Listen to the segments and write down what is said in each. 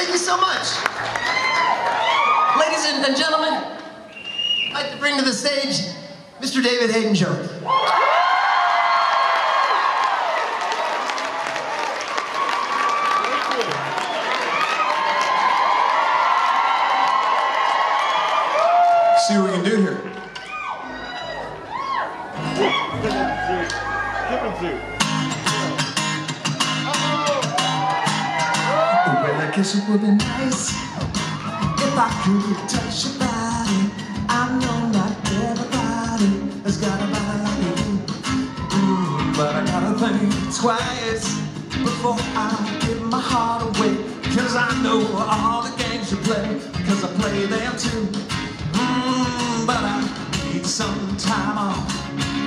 Thank you so much. Ladies and, gentlemen, I'd like to bring to the stage Mr. David Haydn-Jones. See what we can do here. I guess it would be nice if I could touch your body. I know not everybody has got a body. Mm, but I gotta think twice before I give my heart away. Cause I know all the games you play, cause I play them too. Mm, but I need some time off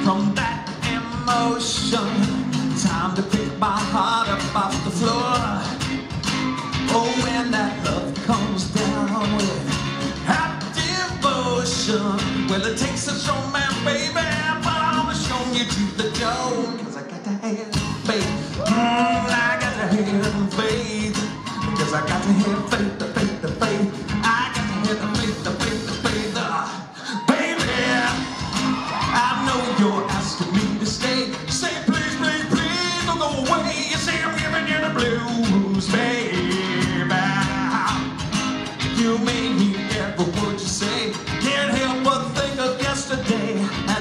from that emotion. Time to pick my heart up devotion. Well, it takes a showman, baby, but I'm showing you to the door. Cause I got to have faith. Mm, I got to have faith. Cause I got to have faith,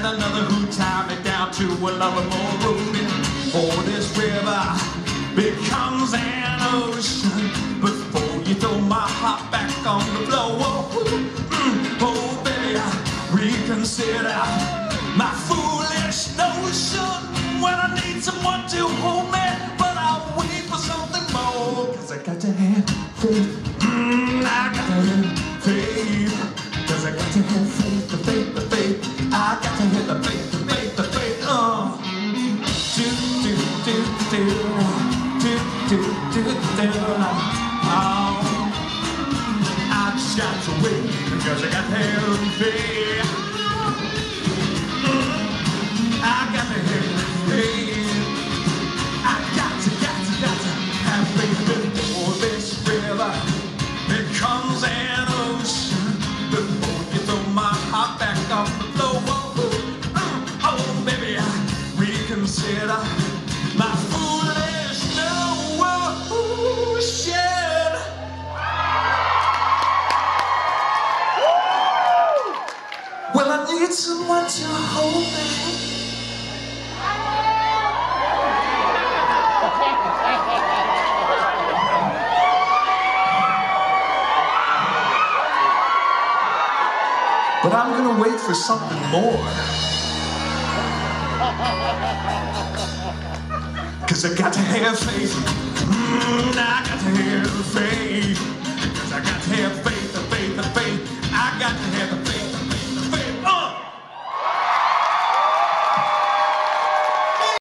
and another who tied me down to a lover more road. Oh, this river becomes an ocean before you throw my heart back on the floor. Oh, oh baby, reconsider my foolish notion when I need someone to hold me, but I wait for something more. Cause I got to have faith. Mm, I got to have faith. Cause I got to have faith, the faith, the I just got to wait I got. I got to have. I got to, got to, got to have faith before this river becomes an ocean. Before you throw my heart back the. Oh, oh, baby, I reconsider my Well, I need someone to hold me. But I'm gonna wait for something more. Cause I got to have faith. Mm, I got to have faith. Cause I got to have faith.